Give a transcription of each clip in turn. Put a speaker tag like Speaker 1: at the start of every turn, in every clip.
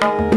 Speaker 1: Bye.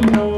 Speaker 1: you know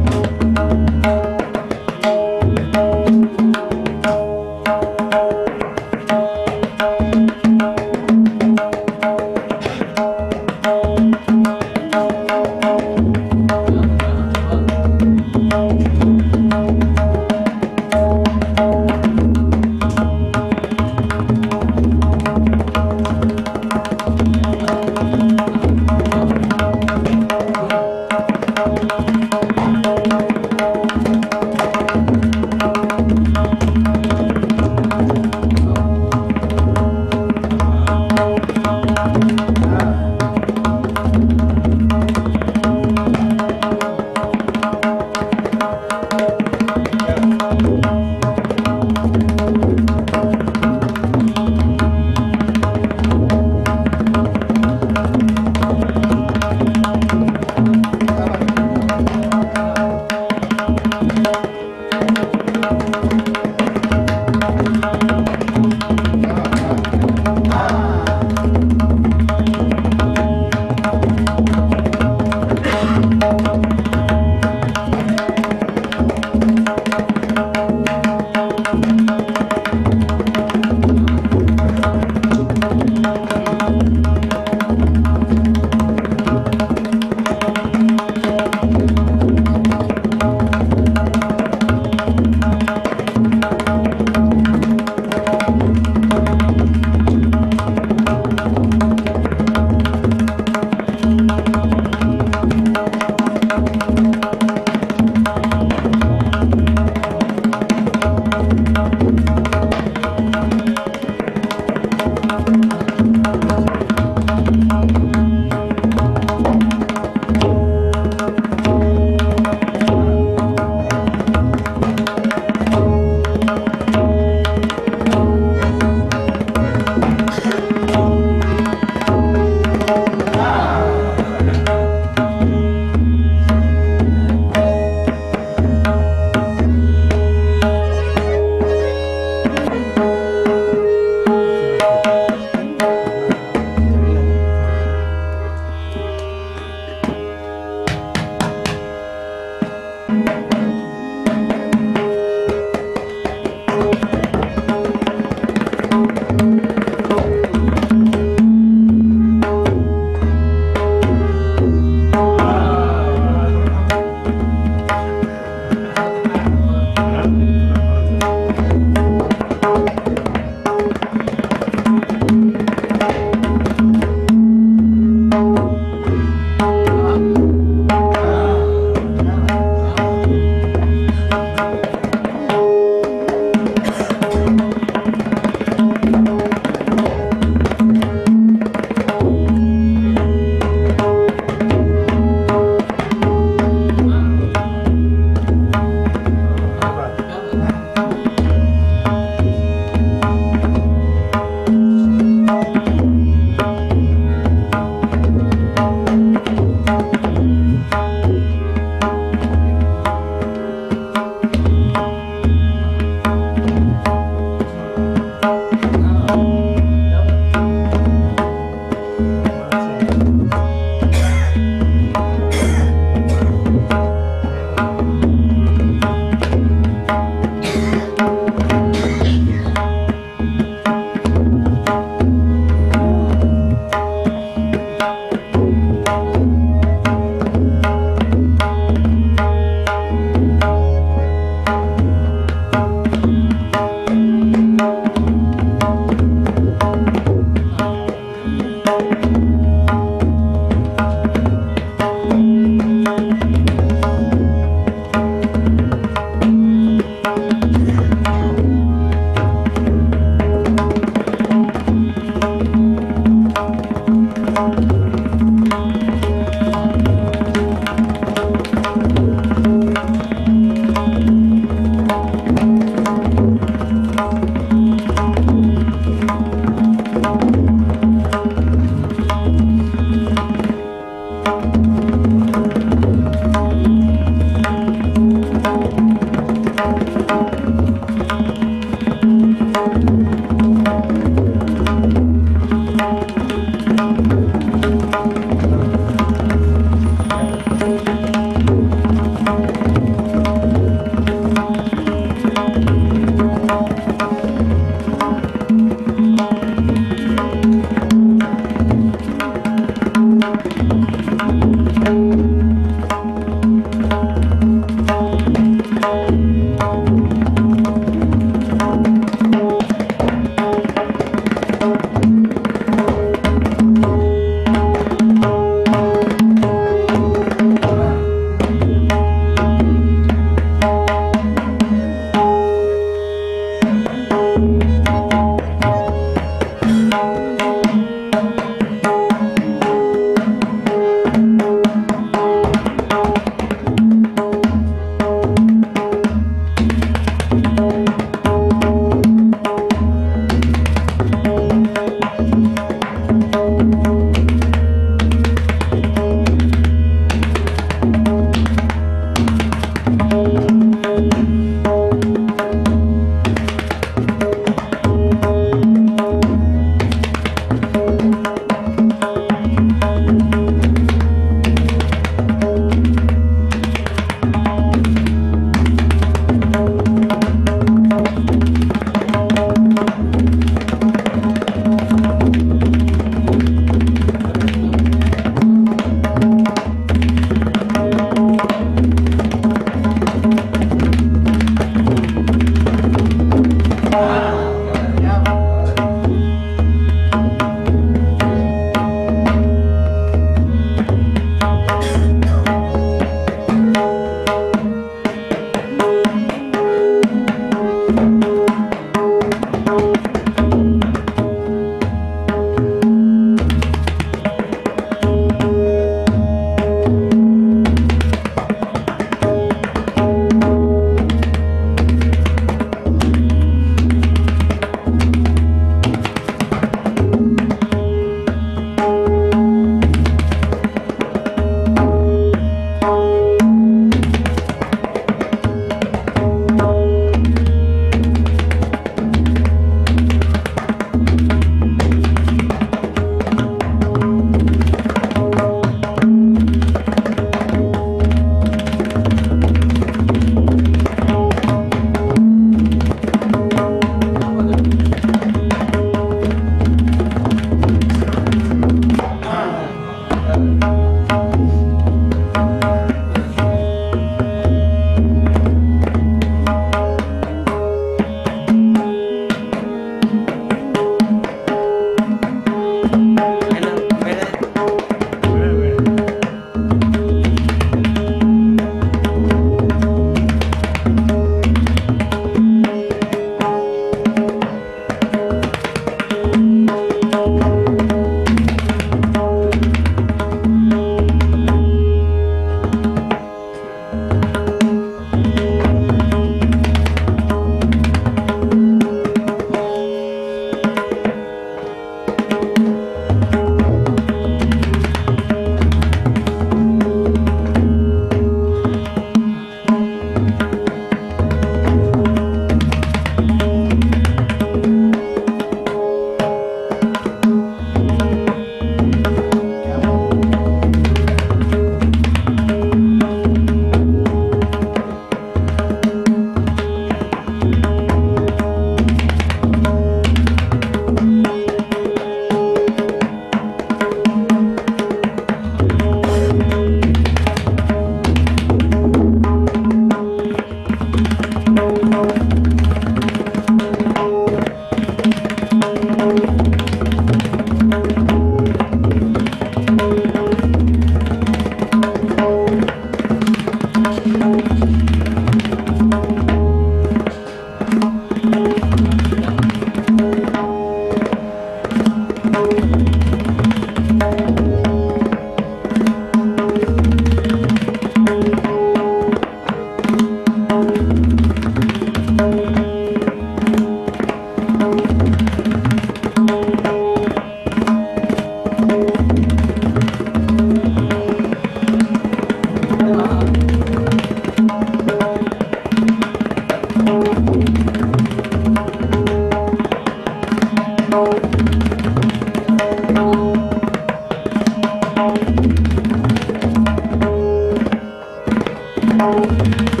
Speaker 1: Thank you.